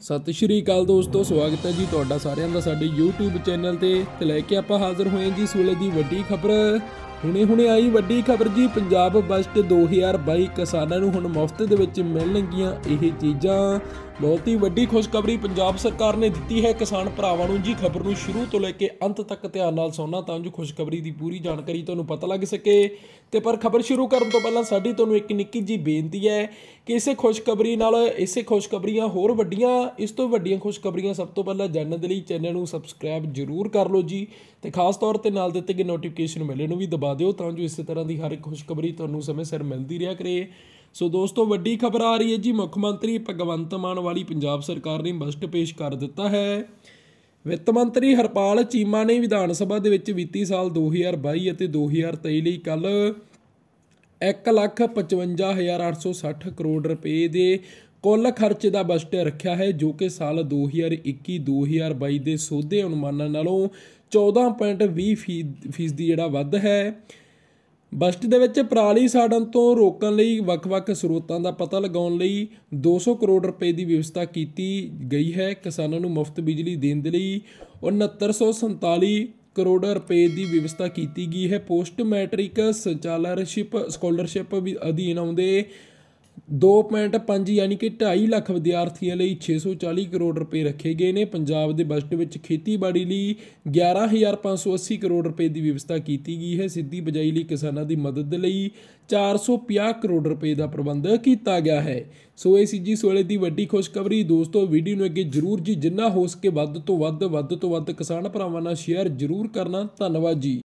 ਸਤਿ ਸ਼੍ਰੀ ਅਕਾਲ ਦੋਸਤੋ, ਸਵਾਗਤ ਹੈ ਜੀ ਤੁਹਾਡਾ ਸਾਰਿਆਂ ਦਾ ਸਾਡੇ YouTube ਚੈਨਲ ਤੇ ਤੇ ਲੈ ਕੇ ਆਪਾਂ ਹਾਜ਼ਰ ਹੋਏ ਹਾਂ ਜੀ ਸੂਲੇ ਦੀ ਵੱਡੀ ਖਬਰ। ਹੁਣੇ ਹੁਣੇ ਆਈ ਵੱਡੀ ਖਬਰ ਜੀ, ਪੰਜਾਬ ਬਜਟ 2022 ਕਿਸਾਨਾਂ ਨੂੰ ਹੁਣ ਮੁਫਤ ਦੇ ਵਿੱਚ ਮਿਲਣਗੀਆਂ ਇਹ ਚੀਜ਼ਾਂ। ਬਹੁਤ ਹੀ ਵੱਡੀ ਖੁਸ਼ਖਬਰੀ ਪੰਜਾਬ ਸਰਕਾਰ ਨੇ ਦਿੱਤੀ ਹੈ। ਕਿਸਾਨ ਭਰਾਵਾਂ ਨੂੰ ਜੀ ਖਬਰ ਨੂੰ ਸ਼ੁਰੂ ਤੋਂ ਲੈ ਕੇ ਅੰਤ ਤੱਕ ਧਿਆਨ ਨਾਲ ਸੁਣਨਾ ਤਾਂ ਜੋ ਖੁਸ਼ਖਬਰੀ ਦੀ ਪੂਰੀ ਜਾਣਕਾਰੀ ਤੁਹਾਨੂੰ ਪਤਾ ਲੱਗ ਸਕੇ। ਤੇ ਪਰ ਖਬਰ ਸ਼ੁਰੂ ਕਰਨ ਤੋਂ ਪਹਿਲਾਂ ਸਾਡੀ ਤੁਹਾਨੂੰ ਇੱਕ ਨਿੱਕੀ ਜੀ ਬੇਨਤੀ ਹੈ ਕਿ ਇਸੇ ਖੁਸ਼ਖਬਰੀ ਨਾਲ ਇਸੇ ਖੁਸ਼ਖਬਰੀਆਂ ਹੋਰ ਵੱਡੀਆਂ, ਇਸ ਤੋਂ ਵੱਡੀਆਂ ਖੁਸ਼ਖਬਰੀਆਂ ਸਭ ਤੋਂ ਪਹਿਲਾਂ ਜਾਣਨ ਦੇ ਲਈ ਚੈਨਲ ਨੂੰ ਸਬਸਕ੍ਰਾਈਬ ਜ਼ਰੂਰ ਕਰ ਲਓ ਜੀ। ਤੇ ਖਾਸ ਤੌਰ ਤੇ ਨਾਲ ਦਿੱਤੇ ਗਏ ਨੋਟੀਫਿਕੇਸ਼ਨ ਬੈਲ ਨੂੰ ਵੀ ਦਬਾ ਦਿਓ ਤਾਂ ਜੋ ਇਸੇ ਤਰ੍ਹਾਂ ਦੀ ਹਰ ਇੱਕ ਖੁਸ਼ਖਬਰੀ ਤੁਹਾਨੂੰ ਸਮੇਂ ਸਿਰ ਮਿਲਦੀ ਰਿਹਾ ਕਰੇ। ਸੋ ਦੋਸਤੋ, ਵੱਡੀ ਖਬਰ ਆ ਰਹੀ ਹੈ ਜੀ। ਮੁੱਖ ਮੰਤਰੀ ਭਗਵੰਤ ਮਾਨ ਵਾਲੀ ਪੰਜਾਬ ਸਰਕਾਰ ਨੇ ਬਜਟ ਪੇਸ਼ ਕਰ ਦਿੱਤਾ ਹੈ। ਵਿੱਤ ਮੰਤਰੀ ਹਰਪਾਲ ਚੀਮਾ ਨੇ ਵਿਧਾਨ ਸਭਾ ਦੇ ਵਿੱਚ ਵਿੱਤੀ ਸਾਲ 2022 ਅਤੇ 2023 ਲਈ ਕੱਲ 155860 ਕਰੋੜ ਰੁਪਏ ਦੇ ਕੁੱਲ ਖਰਚ ਦਾ ਬਜਟ ਰੱਖਿਆ ਹੈ, ਜੋ ਕਿ ਸਾਲ 2021-2022 ਦੇ ਸੋਧੇ ਅਨੁਮਾਨਾਂ ਨਾਲੋਂ 14.20 ਫੀਸਦੀ ਜਿਹੜਾ ਵੱਧ ਹੈ। ਬਜਟ ਦੇ ਵਿੱਚ ਪਰਾਲੀ ਸਾੜਨ ਤੋਂ ਰੋਕਣ ਲਈ ਵੱਖ-ਵੱਖ ਸਰੋਤਾਂ ਦਾ ਪਤਾ ਲਗਾਉਣ ਲਈ 200 ਕਰੋੜ ਰੁਪਏ ਦੀ ਵਿਵਸਥਾ ਕੀਤੀ ਗਈ ਹੈ। ਕਿਸਾਨਾਂ ਨੂੰ ਮੁਫਤ ਬਿਜਲੀ ਦੇਣ ਦੇ ਲਈ 6947 ਕਰੋੜ ਰੁਪਏ ਦੀ ਵਿਵਸਥਾ ਕੀਤੀ ਗਈ ਹੈ। ਪੋਸਟ ਮੈਟ੍ਰਿਕ ਸੰਚਾਲਰਸ਼ਿਪ ਸਕਾਲਰਸ਼ਿਪ ਵੀ ਅਧੀਨ ਆਉਂਦੇ 2.5 ਯਾਨੀ ਕਿ 2.5 ਲੱਖ ਵਿਦਿਆਰਥੀਆਂ ਲਈ 640 ਕਰੋੜ ਰੁਪਏ ਰੱਖੇ ਗਏ ਨੇ। ਪੰਜਾਬ ਦੇ ਬਜਟ ਵਿੱਚ ਖੇਤੀਬਾੜੀ ਲਈ 11580 ਕਰੋੜ ਰੁਪਏ ਦੀ ਵਿਵਸਥਾ ਕੀਤੀ ਗਈ ਹੈ। ਸਿੱਧੀ ਬਜਾਈ ਲਈ ਕਿਸਾਨਾਂ ਦੀ ਮਦਦ ਲਈ 450 ਕਰੋੜ ਰੁਪਏ ਦਾ ਪ੍ਰਬੰਧ ਕੀਤਾ ਗਿਆ ਹੈ। ਸੋ ਇਹ ਸੀ ਜੀ ਸੋਲੇ ਦੀ ਵੱਡੀ ਖੁਸ਼ਖਬਰੀ। ਦੋਸਤੋ, ਵੀਡੀਓ ਨੂੰ ਅੱਗੇ ਜਰੂਰ ਜੀ, ਜਿੰਨਾ ਹੋ ਸਕੇ ਵੱਧ ਤੋਂ ਵੱਧ ਵੱਧ ਤੋਂ ਵੱਧ ਕਿਸਾਨ ਭਰਾਵਾਂ ਨਾਲ ਸ਼ੇਅਰ ਜਰੂਰ ਕਰਨਾ। ਧੰਨਵਾਦ ਜੀ।